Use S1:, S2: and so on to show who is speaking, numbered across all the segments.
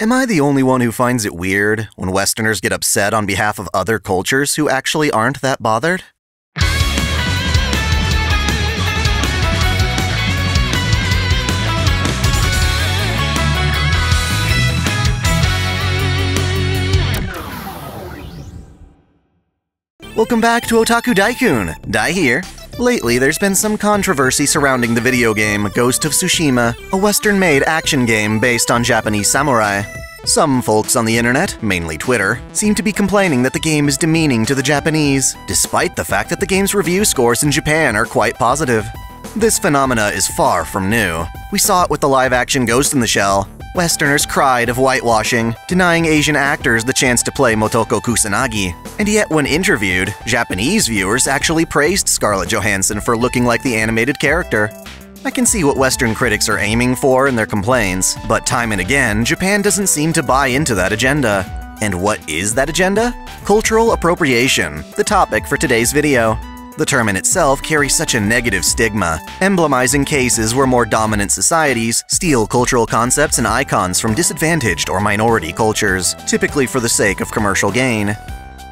S1: Am I the only one who finds it weird when Westerners get upset on behalf of other cultures who actually aren't that bothered? Welcome back to Otaku Daikun. Dai here. Lately, there's been some controversy surrounding the video game Ghost of Tsushima, a Western made action game based on Japanese samurai. Some folks on the internet, mainly Twitter, seem to be complaining that the game is demeaning to the Japanese, despite the fact that the game's review scores in Japan are quite positive. This phenomena is far from new. We saw it with the live action Ghost in the Shell, Westerners cried of whitewashing, denying Asian actors the chance to play Motoko Kusanagi. And yet, when interviewed, Japanese viewers actually praised Scarlett Johansson for looking like the animated character. I can see what Western critics are aiming for in their complaints, but time and again, Japan doesn't seem to buy into that agenda. And what is that agenda? Cultural appropriation, the topic for today's video. The term in itself carries such a negative stigma, emblemizing cases where more dominant societies steal cultural concepts and icons from disadvantaged or minority cultures, typically for the sake of commercial gain.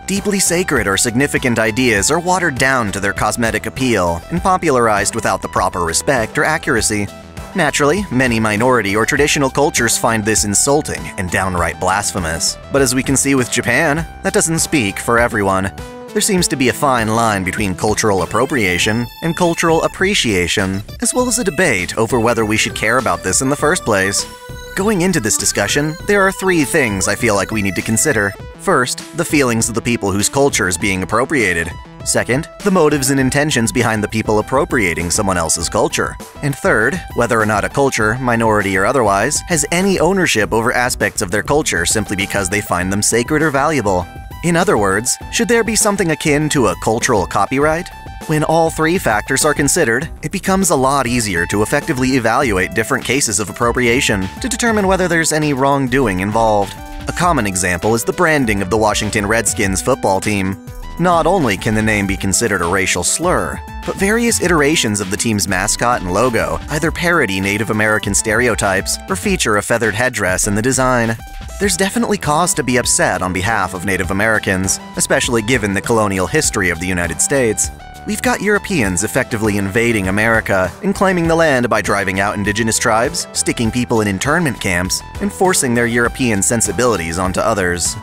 S1: Deeply sacred or significant ideas are watered down to their cosmetic appeal and popularized without the proper respect or accuracy. Naturally, many minority or traditional cultures find this insulting and downright blasphemous. But as we can see with Japan, that doesn't speak for everyone. There seems to be a fine line between cultural appropriation and cultural appreciation, as well as a debate over whether we should care about this in the first place. Going into this discussion, there are three things I feel like we need to consider. First, the feelings of the people whose culture is being appropriated. Second, the motives and intentions behind the people appropriating someone else's culture. And third, whether or not a culture, minority or otherwise, has any ownership over aspects of their culture simply because they find them sacred or valuable. In other words, should there be something akin to a cultural copyright? When all three factors are considered, it becomes a lot easier to effectively evaluate different cases of appropriation to determine whether there's any wrongdoing involved. A common example is the branding of the Washington Redskins football team. Not only can the name be considered a racial slur, but various iterations of the team's mascot and logo either parody Native American stereotypes or feature a feathered headdress in the design. There's definitely cause to be upset on behalf of Native Americans, especially given the colonial history of the United States. We've got Europeans effectively invading America and claiming the land by driving out indigenous tribes, sticking people in internment camps, and forcing their European sensibilities onto others.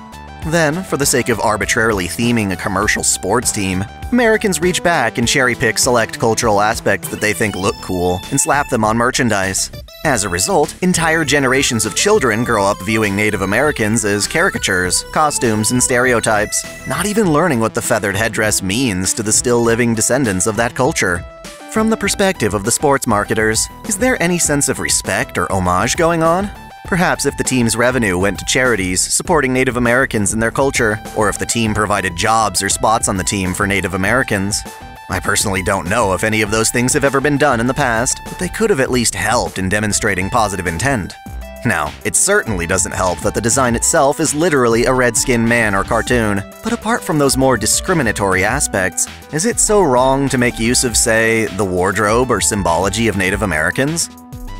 S1: Then, for the sake of arbitrarily theming a commercial sports team, Americans reach back and cherry pick select cultural aspects that they think look cool and slap them on merchandise. As a result, entire generations of children grow up viewing Native Americans as caricatures, costumes, and stereotypes, not even learning what the feathered headdress means to the still living descendants of that culture. From the perspective of the sports marketers, is there any sense of respect or homage going on? Perhaps if the team's revenue went to charities supporting Native Americans and their culture, or if the team provided jobs or spots on the team for Native Americans. I personally don't know if any of those things have ever been done in the past, but they could have at least helped in demonstrating positive intent. Now, it certainly doesn't help that the design itself is literally a redskin man or cartoon, but apart from those more discriminatory aspects, is it so wrong to make use of, say, the wardrobe or symbology of Native Americans?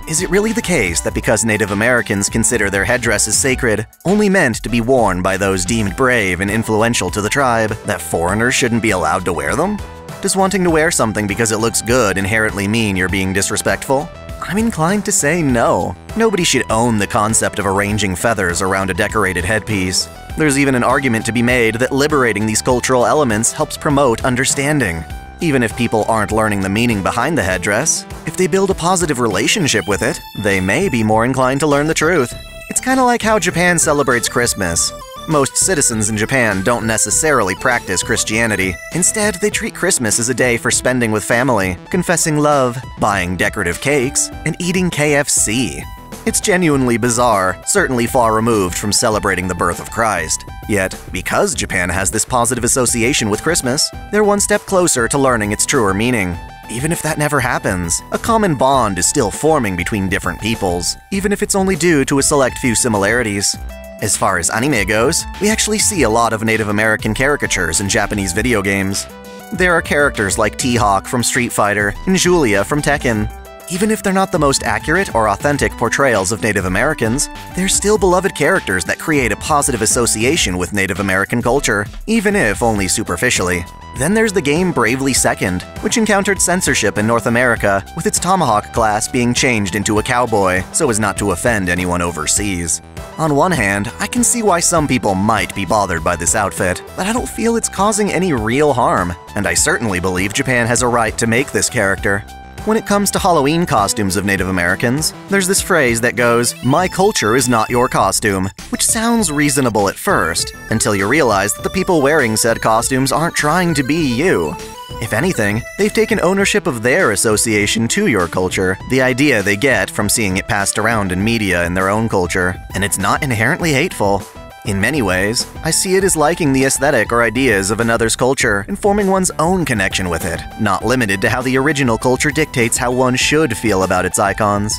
S1: Is it really the case that because Native Americans consider their headdresses sacred, only meant to be worn by those deemed brave and influential to the tribe, that foreigners shouldn't be allowed to wear them? Does wanting to wear something because it looks good inherently mean you're being disrespectful? I'm inclined to say no. Nobody should own the concept of arranging feathers around a decorated headpiece. There's even an argument to be made that liberating these cultural elements helps promote understanding. Even if people aren't learning the meaning behind the headdress, if they build a positive relationship with it, they may be more inclined to learn the truth. It's kind of like how Japan celebrates Christmas. Most citizens in Japan don't necessarily practice Christianity. Instead, they treat Christmas as a day for spending with family, confessing love, buying decorative cakes, and eating KFC. It's genuinely bizarre, certainly far removed from celebrating the birth of Christ. Yet, because Japan has this positive association with Christmas, they're one step closer to learning its truer meaning. Even if that never happens, a common bond is still forming between different peoples, even if it's only due to a select few similarities. As far as anime goes, we actually see a lot of Native American caricatures in Japanese video games. There are characters like T-Hawk from Street Fighter and Julia from Tekken. Even if they're not the most accurate or authentic portrayals of Native Americans, they're still beloved characters that create a positive association with Native American culture, even if only superficially. Then there's the game Bravely Second, which encountered censorship in North America, with its Tomahawk class being changed into a cowboy so as not to offend anyone overseas. On one hand, I can see why some people might be bothered by this outfit, but I don't feel it's causing any real harm, and I certainly believe Japan has a right to make this character. When it comes to Halloween costumes of Native Americans, there's this phrase that goes, My culture is not your costume, which sounds reasonable at first, until you realize that the people wearing said costumes aren't trying to be you. If anything, they've taken ownership of their association to your culture, the idea they get from seeing it passed around in media in their own culture, and it's not inherently hateful. In many ways, I see it as liking the aesthetic or ideas of another's culture and forming one's own connection with it, not limited to how the original culture dictates how one should feel about its icons.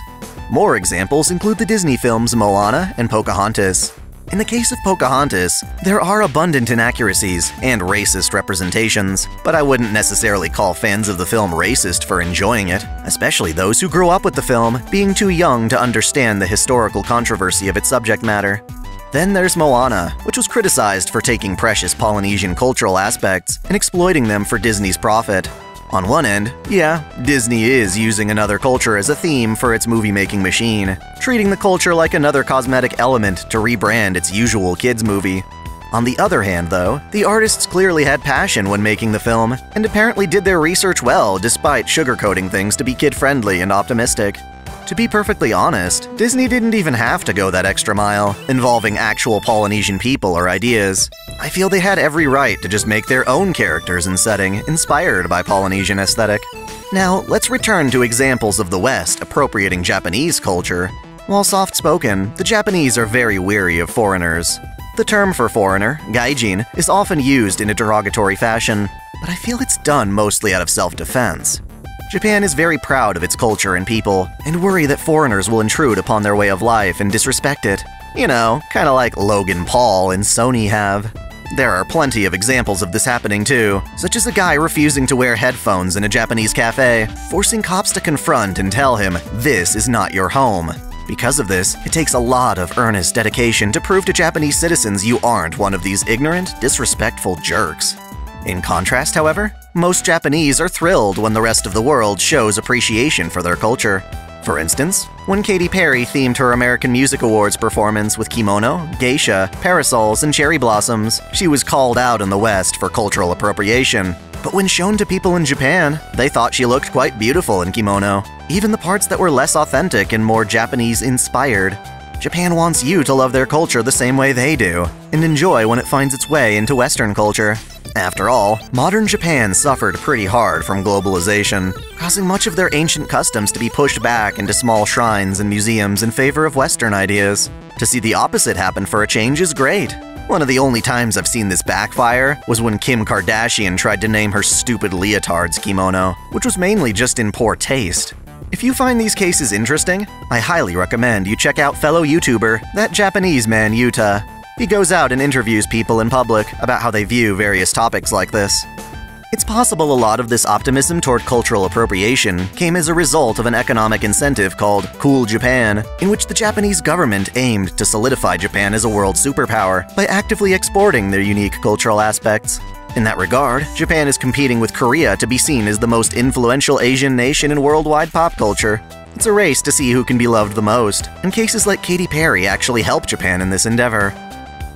S1: More examples include the Disney films Moana and Pocahontas. In the case of Pocahontas, there are abundant inaccuracies and racist representations, but I wouldn't necessarily call fans of the film racist for enjoying it, especially those who grew up with the film, being too young to understand the historical controversy of its subject matter. Then there's Moana, which was criticized for taking precious Polynesian cultural aspects and exploiting them for Disney's profit. On one end, yeah, Disney is using another culture as a theme for its movie making machine, treating the culture like another cosmetic element to rebrand its usual kids' movie. On the other hand, though, the artists clearly had passion when making the film, and apparently did their research well despite sugarcoating things to be kid friendly and optimistic. To be perfectly honest, Disney didn't even have to go that extra mile, involving actual Polynesian people or ideas. I feel they had every right to just make their own characters and setting inspired by Polynesian aesthetic. Now, let's return to examples of the West appropriating Japanese culture. While soft spoken, the Japanese are very weary of foreigners. The term for foreigner, gaijin, is often used in a derogatory fashion, but I feel it's done mostly out of self defense. Japan is very proud of its culture and people, and worry that foreigners will intrude upon their way of life and disrespect it. You know, kinda like Logan Paul and Sony have. There are plenty of examples of this happening too, such as a guy refusing to wear headphones in a Japanese cafe, forcing cops to confront and tell him, this is not your home. Because of this, it takes a lot of earnest dedication to prove to Japanese citizens you aren't one of these ignorant, disrespectful jerks. In contrast, however, most Japanese are thrilled when the rest of the world shows appreciation for their culture. For instance, when Katy Perry themed her American Music Awards performance with kimono, geisha, parasols, and cherry blossoms, she was called out in the West for cultural appropriation. But when shown to people in Japan, they thought she looked quite beautiful in kimono, even the parts that were less authentic and more Japanese inspired. Japan wants you to love their culture the same way they do, and enjoy when it finds its way into Western culture. After all, modern Japan suffered pretty hard from globalization, causing much of their ancient customs to be pushed back into small shrines and museums in favor of Western ideas. To see the opposite happen for a change is great. One of the only times I've seen this backfire was when Kim Kardashian tried to name her stupid leotards kimono, which was mainly just in poor taste. If you find these cases interesting, I highly recommend you check out fellow YouTuber, that Japanese man Yuta, he goes out and interviews people in public about how they view various topics like this. It's possible a lot of this optimism toward cultural appropriation came as a result of an economic incentive called Cool Japan, in which the Japanese government aimed to solidify Japan as a world superpower by actively exporting their unique cultural aspects. In that regard, Japan is competing with Korea to be seen as the most influential Asian nation in worldwide pop culture. It's a race to see who can be loved the most, and cases like Katy Perry actually help Japan in this endeavor.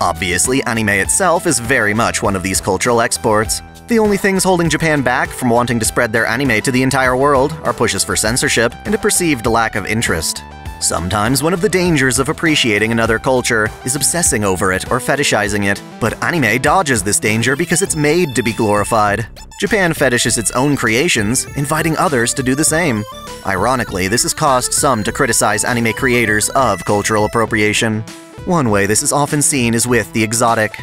S1: Obviously, anime itself is very much one of these cultural exports. The only things holding Japan back from wanting to spread their anime to the entire world are pushes for censorship and a perceived lack of interest. Sometimes one of the dangers of appreciating another culture is obsessing over it or fetishizing it, but anime dodges this danger because it's made to be glorified. Japan fetishes its own creations, inviting others to do the same. Ironically, this has caused some to criticize anime creators of cultural appropriation. One way this is often seen is with the exotic.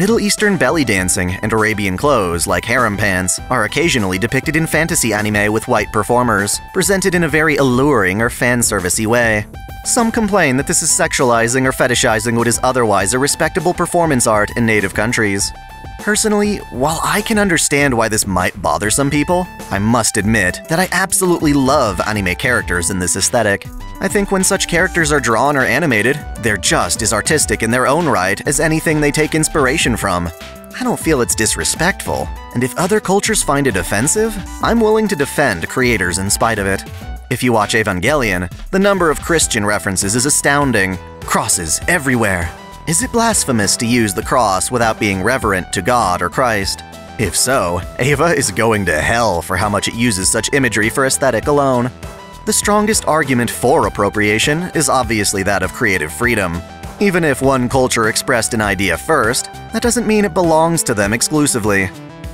S1: Middle Eastern belly dancing and Arabian clothes, like harem pants, are occasionally depicted in fantasy anime with white performers, presented in a very alluring or fan servicey way. Some complain that this is sexualizing or fetishizing what is otherwise a respectable performance art in native countries. Personally, while I can understand why this might bother some people, I must admit that I absolutely love anime characters in this aesthetic. I think when such characters are drawn or animated, they're just as artistic in their own right as anything they take inspiration from. I don't feel it's disrespectful, and if other cultures find it offensive, I'm willing to defend creators in spite of it. If you watch Evangelion, the number of Christian references is astounding. Crosses everywhere. Is it blasphemous to use the cross without being reverent to God or Christ? If so, Eva is going to hell for how much it uses such imagery for aesthetic alone. The strongest argument for appropriation is obviously that of creative freedom. Even if one culture expressed an idea first, that doesn't mean it belongs to them exclusively.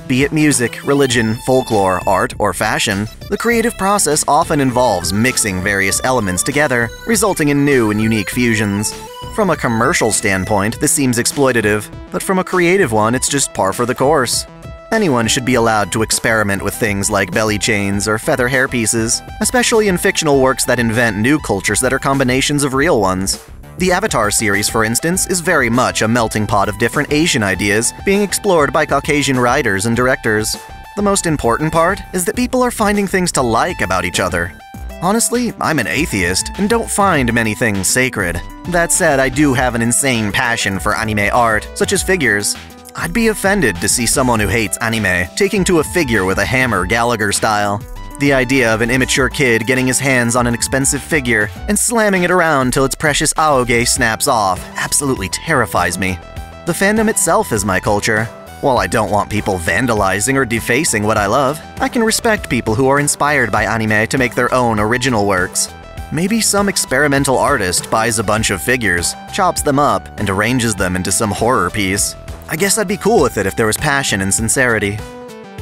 S1: Be it music, religion, folklore, art, or fashion, the creative process often involves mixing various elements together, resulting in new and unique fusions. From a commercial standpoint, this seems exploitative, but from a creative one, it's just par for the course. Anyone should be allowed to experiment with things like belly chains or feather hairpieces, especially in fictional works that invent new cultures that are combinations of real ones. The Avatar series, for instance, is very much a melting pot of different Asian ideas being explored by Caucasian writers and directors. The most important part is that people are finding things to like about each other. Honestly, I'm an atheist and don't find many things sacred. That said, I do have an insane passion for anime art, such as figures. I'd be offended to see someone who hates anime taking to a figure with a hammer Gallagher style. The idea of an immature kid getting his hands on an expensive figure and slamming it around till its precious ahoge snaps off absolutely terrifies me. The fandom itself is my culture. While I don't want people vandalizing or defacing what I love, I can respect people who are inspired by anime to make their own original works. Maybe some experimental artist buys a bunch of figures, chops them up, and arranges them into some horror piece. I guess I'd be cool with it if there was passion and sincerity.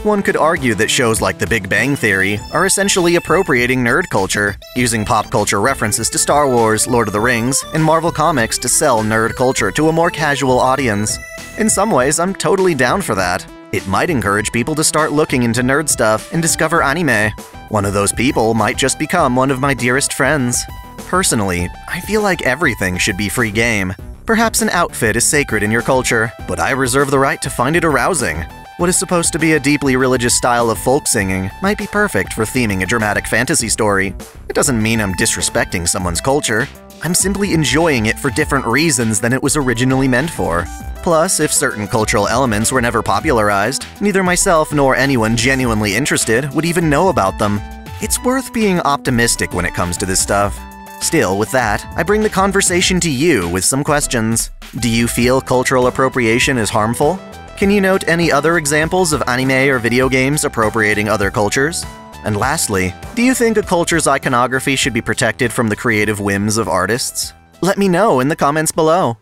S1: One could argue that shows like The Big Bang Theory are essentially appropriating nerd culture, using pop culture references to Star Wars, Lord of the Rings, and Marvel Comics to sell nerd culture to a more casual audience. In some ways, I'm totally down for that. It might encourage people to start looking into nerd stuff and discover anime. One of those people might just become one of my dearest friends. Personally, I feel like everything should be free game. Perhaps an outfit is sacred in your culture, but I reserve the right to find it arousing. What is supposed to be a deeply religious style of folk singing might be perfect for theming a dramatic fantasy story. It doesn't mean I'm disrespecting someone's culture. I'm simply enjoying it for different reasons than it was originally meant for. Plus, if certain cultural elements were never popularized, neither myself nor anyone genuinely interested would even know about them. It's worth being optimistic when it comes to this stuff. Still, with that, I bring the conversation to you with some questions. Do you feel cultural appropriation is harmful? Can you note any other examples of anime or video games appropriating other cultures? And lastly, do you think a culture's iconography should be protected from the creative whims of artists? Let me know in the comments below.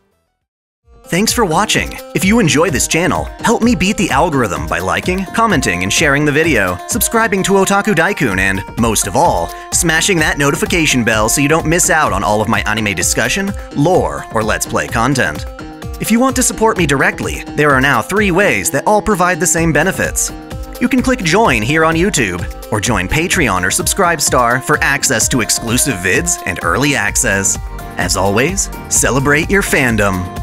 S1: Thanks for watching. If you enjoy this channel, help me beat the algorithm by liking, commenting, and sharing the video, subscribing to Otaku Daikun, and, most of all, smashing that notification bell so you don't miss out on all of my anime discussion, lore, or Let's Play content. If you want to support me directly, there are now three ways that all provide the same benefits. You can click join here on YouTube, or join Patreon or Subscribestar for access to exclusive vids and early access. As always, celebrate your fandom.